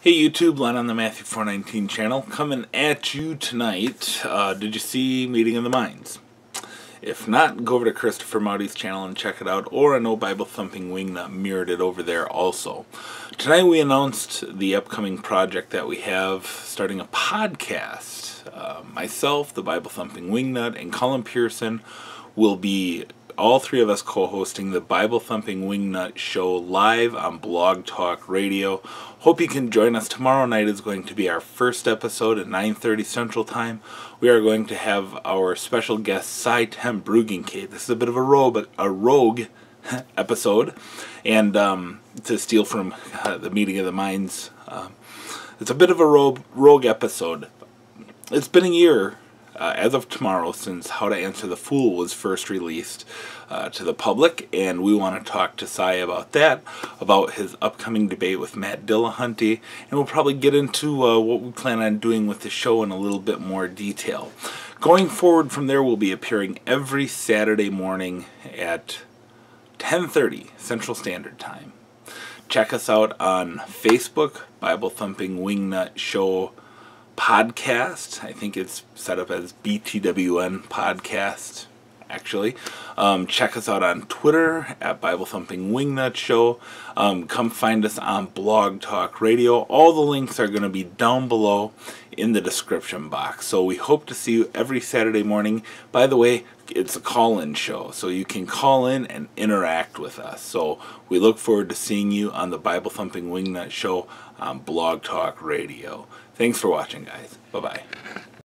Hey YouTube, Len on the Matthew 419 channel, coming at you tonight. Uh, did you see Meeting of the Minds? If not, go over to Christopher Maudy's channel and check it out, or I know Bible Thumping Wingnut mirrored it over there also. Tonight we announced the upcoming project that we have, starting a podcast. Uh, myself, the Bible Thumping Wingnut, and Colin Pearson will be all three of us co-hosting the Bible Thumping Wingnut show live on Blog Talk Radio. Hope you can join us. Tomorrow night is going to be our first episode at 9.30 Central Time. We are going to have our special guest, Sye Ten Bruggencate. This is a bit of a rogue, a rogue episode. And um, to steal from uh, the Meeting of the Minds, uh, it's a bit of a rogue, rogue episode. It's been a year uh, as of tomorrow since How to Answer the Fool was first released uh, to the public, and we want to talk to Sye about that, about his upcoming debate with Matt Dillahunty, and we'll probably get into uh, what we plan on doing with the show in a little bit more detail. Going forward from there, we'll be appearing every Saturday morning at 10.30 Central Standard Time. Check us out on Facebook, Bible Thumping Wingnut Show podcast. I think it's set up as BTWN Podcast, actually. Um, check us out on Twitter at Bible Thumping Wingnut Show. Um, come find us on Blog Talk Radio. All the links are going to be down below in the description box. So we hope to see you every Saturday morning. By the way, it's a call-in show, so you can call in and interact with us. So we look forward to seeing you on the Bible Thumping Wingnut Show on Blog Talk Radio. Thanks for watching, guys. Bye-bye.